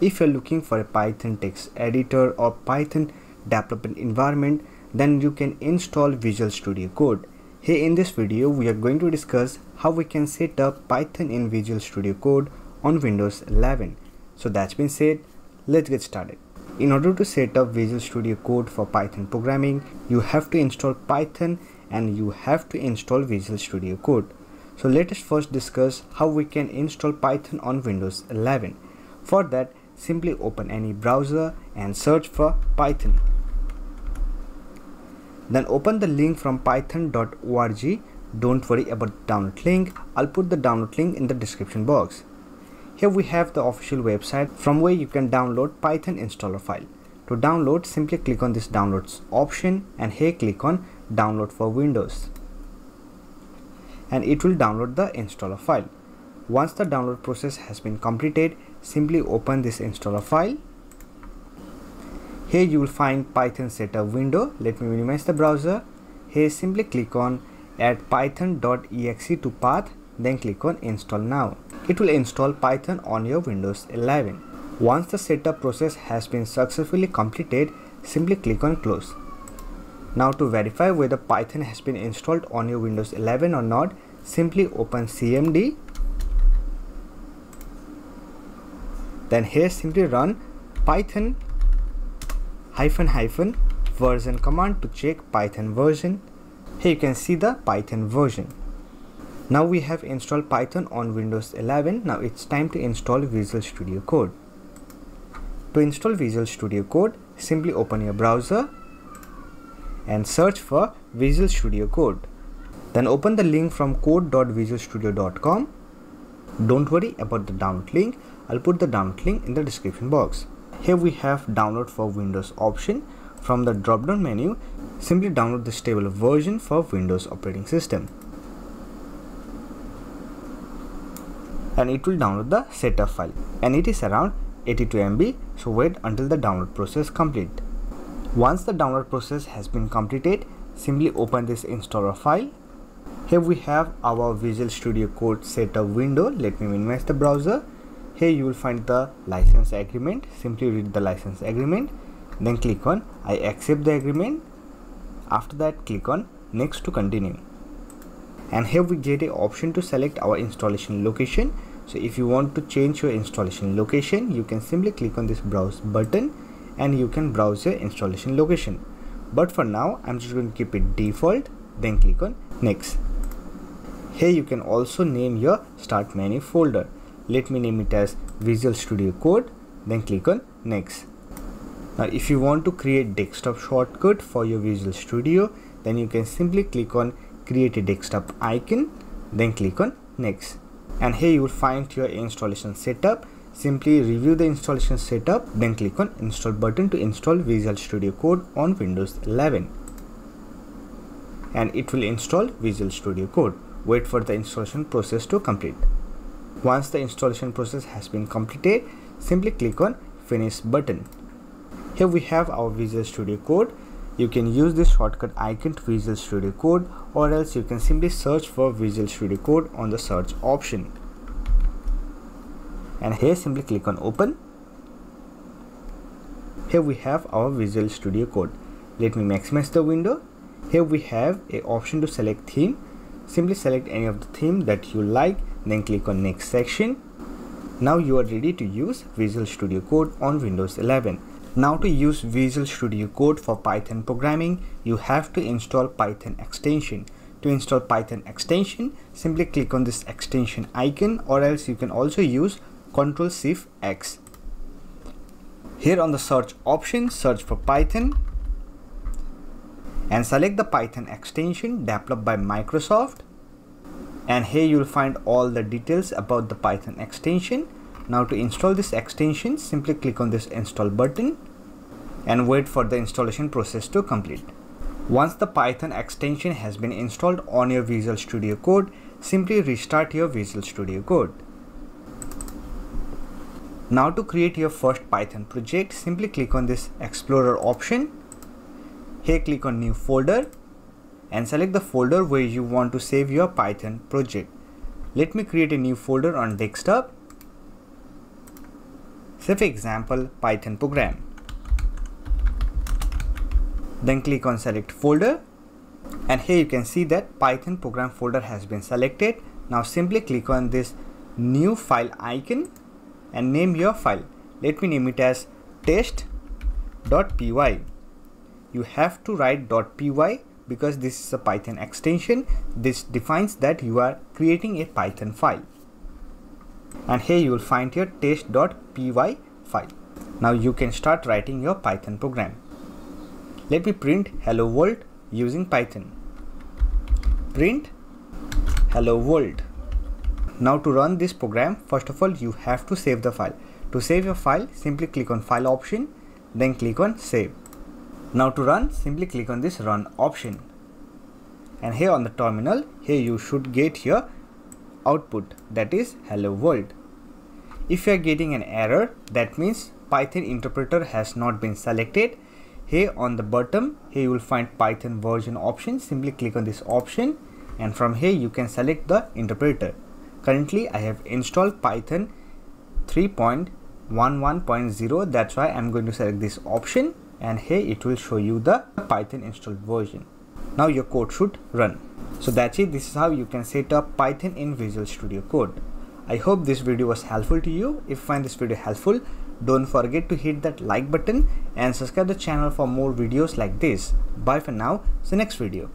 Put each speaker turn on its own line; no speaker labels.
If you're looking for a Python text editor or Python development environment, then you can install Visual Studio Code. Here in this video, we are going to discuss how we can set up Python in Visual Studio Code on Windows 11. So that's been said, let's get started. In order to set up Visual Studio Code for Python programming, you have to install Python and you have to install Visual Studio Code. So let us first discuss how we can install Python on Windows 11. For that, simply open any browser and search for Python. Then open the link from python.org. Don't worry about the download link. I'll put the download link in the description box. Here we have the official website from where you can download Python installer file. To download, simply click on this downloads option and here click on download for Windows. And it will download the installer file. Once the download process has been completed, simply open this installer file. Here you will find python setup window. Let me minimize the browser. Here simply click on add python.exe to path then click on install now. It will install python on your windows 11 once the setup process has been successfully completed simply click on close. Now to verify whether python has been installed on your windows 11 or not simply open cmd then here simply run python hyphen hyphen version command to check python version. Here you can see the python version. Now we have installed python on windows 11 now it's time to install visual studio code. To install visual studio code simply open your browser and search for visual studio code. Then open the link from code.visualstudio.com don't worry about the download link I'll put the download link in the description box. Here we have download for Windows option. From the drop down menu, simply download the stable version for Windows operating system. And it will download the setup file and it is around 82 MB so wait until the download process complete. Once the download process has been completed, simply open this installer file. Here we have our Visual Studio Code setup window. Let me minimize the browser here you will find the license agreement. Simply read the license agreement then click on I accept the agreement. After that click on next to continue. And here we get a option to select our installation location. So if you want to change your installation location you can simply click on this browse button and you can browse your installation location. But for now I'm just going to keep it default then click on next. Here you can also name your start menu folder let me name it as Visual Studio Code then click on next. Now if you want to create desktop shortcut for your Visual Studio then you can simply click on create a desktop icon then click on next. And here you will find your installation setup. Simply review the installation setup then click on install button to install Visual Studio Code on Windows 11 and it will install Visual Studio Code. Wait for the installation process to complete once the installation process has been completed, simply click on finish button. Here we have our Visual Studio Code. You can use this shortcut icon to Visual Studio Code or else you can simply search for Visual Studio Code on the search option. And here simply click on open. Here we have our Visual Studio Code. Let me maximize the window. Here we have a option to select theme. Simply select any of the theme that you like then click on next section. Now you are ready to use Visual Studio Code on Windows 11 now to use Visual Studio Code for Python programming you have to install Python extension. To install Python extension simply click on this extension icon or else you can also use Ctrl Shift X. Here on the search option search for Python and select the Python extension developed by Microsoft and here you will find all the details about the Python extension. Now to install this extension, simply click on this install button and wait for the installation process to complete. Once the Python extension has been installed on your Visual Studio Code, simply restart your Visual Studio Code. Now to create your first Python project, simply click on this Explorer option. Here click on New Folder and select the folder where you want to save your Python project. Let me create a new folder on desktop say for example Python program. Then click on select folder and here you can see that Python program folder has been selected. Now simply click on this new file icon and name your file. Let me name it as test.py. You have to write .py because this is a Python extension. This defines that you are creating a Python file. And here you will find your test.py file. Now you can start writing your Python program. Let me print hello world using Python. Print hello world. Now to run this program, first of all, you have to save the file. To save your file, simply click on file option, then click on save. Now to run, simply click on this run option. And here on the terminal, here you should get your output that is hello world. If you are getting an error, that means Python interpreter has not been selected. Here on the bottom, here you will find Python version option. Simply click on this option and from here you can select the interpreter. Currently I have installed Python 3.11.0 that's why I'm going to select this option and here it will show you the Python installed version. Now your code should run. So that's it. This is how you can set up Python in Visual Studio Code. I hope this video was helpful to you. If you find this video helpful, don't forget to hit that like button and subscribe the channel for more videos like this. Bye for now. See next video.